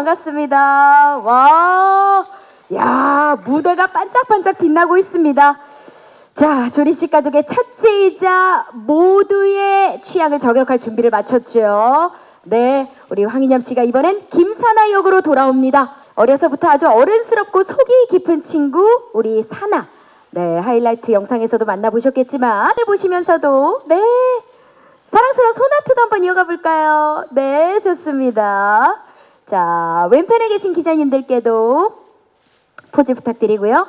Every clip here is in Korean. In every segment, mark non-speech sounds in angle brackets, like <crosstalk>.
반갑습니다. 와, 야, 무대가 반짝반짝 빛나고 있습니다. 자, 조립식 가족의 첫째이자 모두의 취향을 저격할 준비를 마쳤죠. 네, 우리 황인엽 씨가 이번엔 김사나 역으로 돌아옵니다. 어려서부터 아주 어른스럽고 속이 깊은 친구, 우리 사나. 네, 하이라이트 영상에서도 만나보셨겠지만, 네, 보시면서도, 네, 사랑스러운 손하트도 한번 이어가 볼까요? 네, 좋습니다. 자, 왼편에 계신 기자님들께도 포즈 부탁드리고요.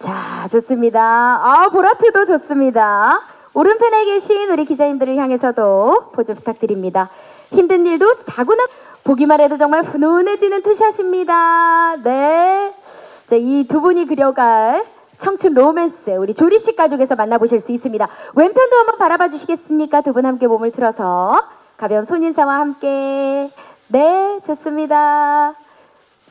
자, 좋습니다. 아, 볼하트도 좋습니다. 오른편에 계신 우리 기자님들을 향해서도 포즈 부탁드립니다. 힘든 일도 자고나 보기만 해도 정말 훈훈해지는 투샷입니다. 네. 자, 이 두 분이 그려갈 청춘 로맨스 우리 조립식 가족에서 만나보실 수 있습니다. 왼편도 한번 바라봐 주시겠습니까? 두 분 함께 몸을 틀어서 가벼운 손인사와 함께 네 좋습니다.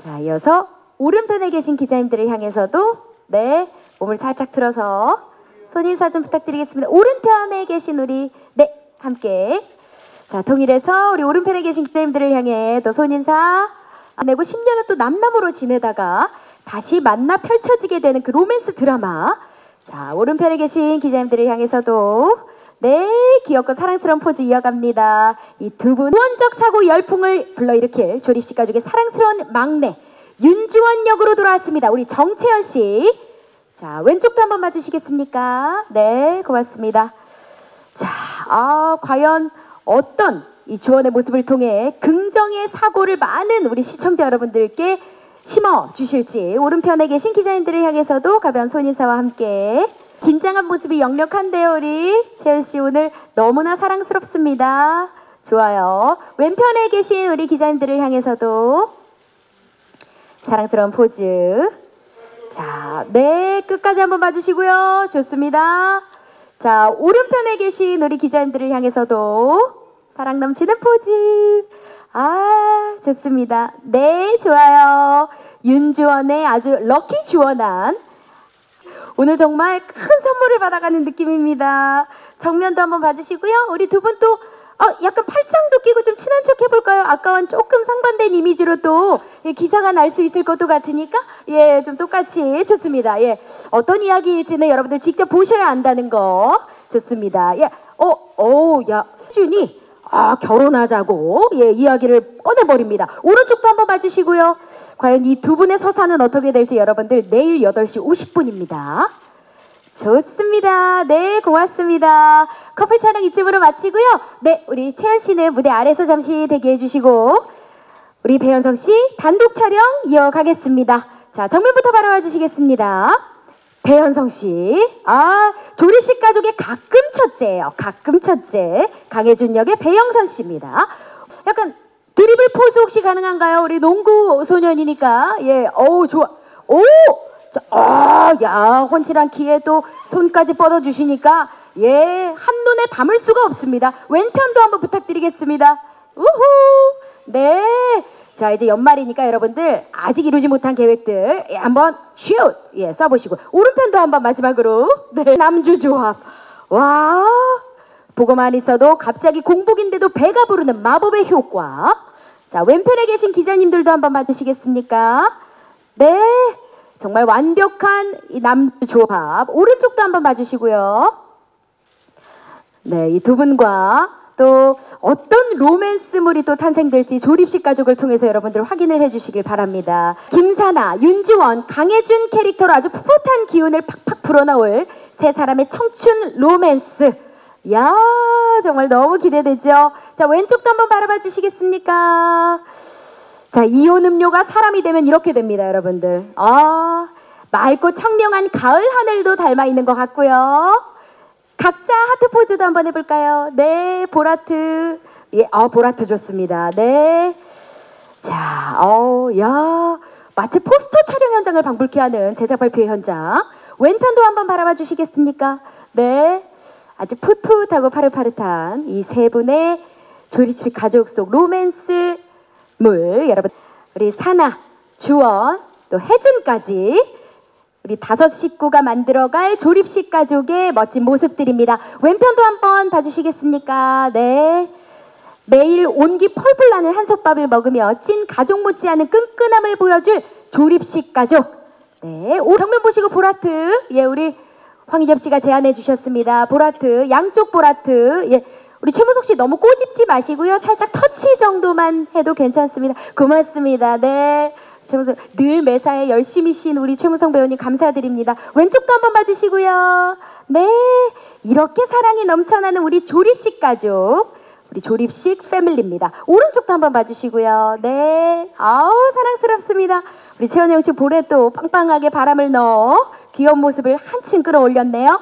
자 이어서 오른편에 계신 기자님들을 향해서도 네 몸을 살짝 틀어서 손 인사 좀 부탁드리겠습니다. 오른편에 계신 우리 네 함께 자 통일해서 우리 오른편에 계신 기자님들을 향해 또 손 인사 내고 10년을 또 남남으로 지내다가 다시 만나 펼쳐지게 되는 그 로맨스 드라마. 자, 오른편에 계신 기자님들을 향해서도 네, 귀엽고 사랑스러운 포즈 이어갑니다. 이 두 분 원적 사고 열풍을 불러일으킬 조립식 가족의 사랑스러운 막내 윤주원 역으로 돌아왔습니다. 우리 정채연 씨. 자, 왼쪽도 한번 봐주시겠습니까? 네, 고맙습니다. 자, 아, 과연 어떤 이 주원의 모습을 통해 긍정의 사고를 많은 우리 시청자 여러분들께 심어 주실지 오른편에 계신 기자님들을 향해서도 가벼운 손인사와 함께 긴장한 모습이 역력한데요 우리. 채연 씨 오늘 너무나 사랑스럽습니다. 좋아요. 왼편에 계신 우리 기자님들을 향해서도 사랑스러운 포즈. 자, 네 끝까지 한번 봐주시고요. 좋습니다. 자 오른편에 계신 우리 기자님들을 향해서도 사랑 넘치는 포즈. 아, 좋습니다. 네, 좋아요. 윤주원의 아주 럭키 주원한 오늘 정말 큰 선물을 받아가는 느낌입니다. 정면도 한번 봐주시고요. 우리 두 분 또 어, 약간 팔짱도 끼고 좀 친한 척 해볼까요? 아까와는 조금 상반된 이미지로 또 예, 기사가 날 수 있을 것도 같으니까 예, 좀 똑같이 좋습니다. 예, 어떤 이야기일지는 여러분들 직접 보셔야 안다는 거 좋습니다. 예, 어, 어, 야, 준이 아, 결혼하자고 예, 이야기를 꺼내버립니다. 오른쪽도 한번 봐주시고요. 과연 이 두 분의 서사는 어떻게 될지 여러분들 내일 8시 50분입니다. 좋습니다. 네, 고맙습니다. 커플 촬영 이쯤으로 마치고요. 네, 우리 채연 씨는 무대 아래서 잠시 대기해 주시고 우리 배현성 씨 단독 촬영 이어가겠습니다. 자, 정면부터 바라봐 주시겠습니다. 배현성 씨. 아, 조립식 가족의 가끔 첫째예요. 가끔 첫째. 강혜준 역의 배영선 씨입니다. 약간 드리블 포즈 혹시 가능한가요? 우리 농구 소년이니까. 예, 어우, 좋아. 오! 자, 아, 야, 훤칠한 키에 또 손까지 뻗어주시니까, 예, 한눈에 담을 수가 없습니다. 왼편도 한번 부탁드리겠습니다. 우후! 네. 자, 이제 연말이니까 여러분들 아직 이루지 못한 계획들 예, 한번 슛! 예, 써보시고. 오른편도 한번 마지막으로. <laughs> 네. 남주 조합. 와. 보고만 있어도 갑자기 공복인데도 배가 부르는 마법의 효과. 자, 왼편에 계신 기자님들도 한번 봐주시겠습니까? 네. 정말 완벽한 이 남주 조합. 오른쪽도 한번 봐주시고요. 네, 이 두 분과 또 어떤 로맨스물이 또 탄생될지 조립식 가족을 통해서 여러분들 확인을 해주시길 바랍니다. 김사나, 윤지원, 강혜준 캐릭터로 아주 풋풋한 기운을 팍팍 불어넣을 세 사람의 청춘 로맨스. 야 정말 너무 기대되죠? 자, 왼쪽도 한번 바라봐 주시겠습니까? 자, 이온 음료가 사람이 되면 이렇게 됩니다, 여러분들. 아, 맑고 청명한 가을 하늘도 닮아 있는 것 같고요. 각자 하트 포즈도 한번 해볼까요? 네, 보라트. 예, 어, 보라트 좋습니다. 네. 자, 어, 야, 마치 포스터 촬영 현장을 방불케 하는 제작 발표 현장. 왼편도 한번 바라봐 주시겠습니까? 네. 아주 풋풋하고 파릇파릇한 이 세 분의 조리집 가족 속 로맨스 물. 여러분, 우리 사나, 주원, 또 혜준까지 우리 다섯 식구가 만들어갈 조립식 가족의 멋진 모습들입니다. 왼편도 한번 봐주시겠습니까? 네. 매일 온기 펄펄 나는 한솥밥을 먹으며 찐 가족 못지않은 끈끈함을 보여줄 조립식 가족. 네, 오 정면 보시고 보라트. 예, 우리 황인엽 씨가 제안해 주셨습니다. 보라트, 양쪽 보라트. 예. 우리 최무석 씨 너무 꼬집지 마시고요. 살짝 터치 정도만 해도 괜찮습니다. 고맙습니다. 네. 최무성 늘 매사에 열심히 신 우리 최무성 배우님 감사드립니다. 왼쪽도 한번 봐주시고요. 네. 이렇게 사랑이 넘쳐나는 우리 조립식 가족. 우리 조립식 패밀리입니다. 오른쪽도 한번 봐주시고요. 네. 아우, 사랑스럽습니다. 우리 최원영 씨 볼에 또 빵빵하게 바람을 넣어 귀여운 모습을 한층 끌어올렸네요.